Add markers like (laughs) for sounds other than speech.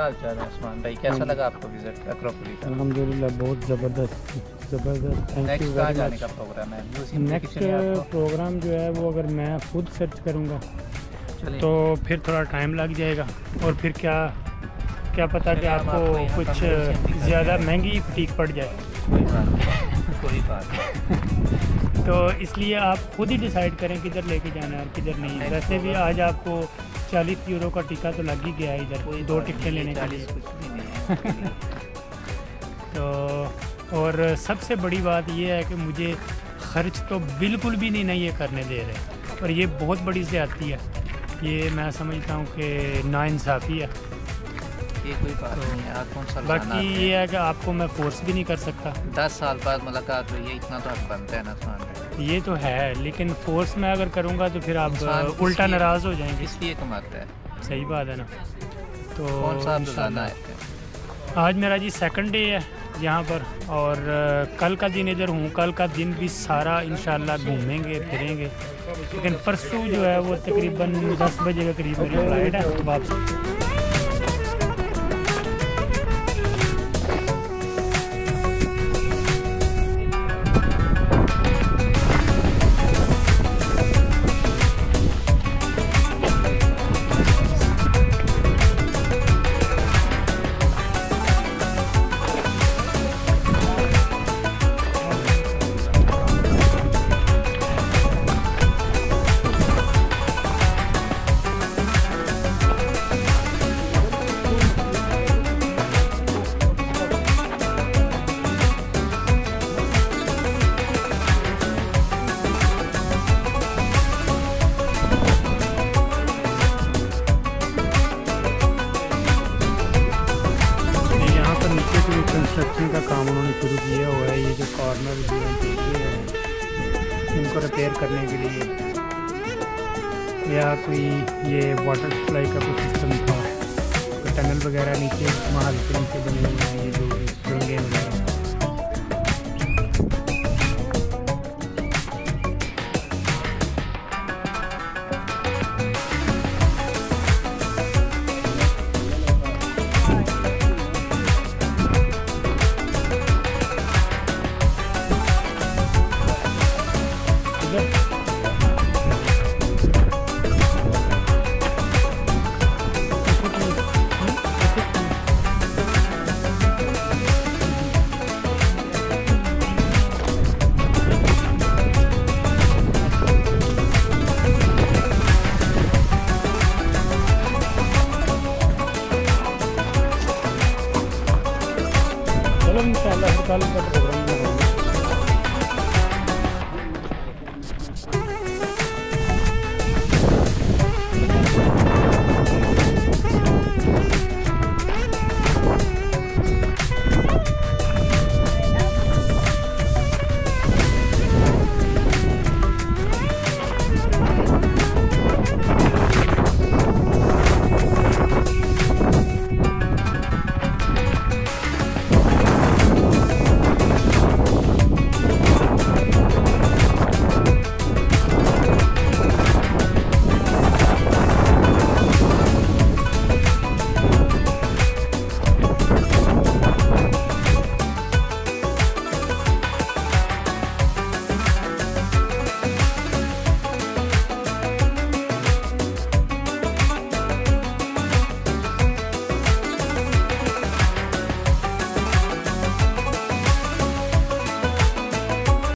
हाल चाल है आसमान? भाई कैसा लगा आपको विज़िट एक्रोपोली का? अलहमदिल्ला बहुत ज़बरदस्त ज़बरदस्त थैंक यू कहाँ जाने का प्रोग्राम है। नेक्स्ट प्रोग्राम जो है वो अगर मैं खुद सर्च करूँगा तो फिर थोड़ा टाइम लग जाएगा। और फिर क्या क्या पता कि आपको कुछ। ज़्यादा महँगी फटीक पड़ जाए। कोई बात नहीं कोई बात नहीं। तो इसलिए आप खुद ही डिसाइड करें किधर लेके जाना है और किधर नहीं। वैसे भी आज आपको 40 यूरो का टिकट तो लग ही गया है इधर कोई दो टिकटें लेने के लिए। चालीस कुछ भी नहीं (laughs) तो और सबसे बड़ी बात यह है कि मुझे खर्च तो बिल्कुल भी नहीं नहीं ये करने दे रहे। और ये बहुत बड़ी ज़्यादती है। ये मैं समझता हूँ कि नाइंसाफ़ी है। ये कोई बात नहीं है आप कौन सा बाकी ये है कि आपको मैं फोर्स भी नहीं कर सकता। दस साल बाद मुलाकात हुई है इतना तो हक बनता है ना भाई ये तो है लेकिन फोर्स में अगर करूँगा तो फिर आप उल्टा नाराज़ हो जाएँगे। किस लिए कमाता है। सही बात है ना। तो कौन सा रोज़ाना आज मेरा जी सेकंड डे है यहाँ पर और कल का दिन इधर हूँ कल का दिन भी सारा इंशाल्लाह घूमेंगे फिरेंगे। लेकिन परसों जो है वो तकरीबन 10 बजे के करीब मेरी फ़्लाइट है वापस का काम उन्होंने शुरू किया हुआ है, ये जो कॉर्नर है इनको रिपेयर करने के लिए। या कोई ये वाटर सप्लाई का कुछ सिस्टम था टनल वगैरह नीचे के नीचे बने हुए हैं ये जो सुरंगें वगैरह। चलो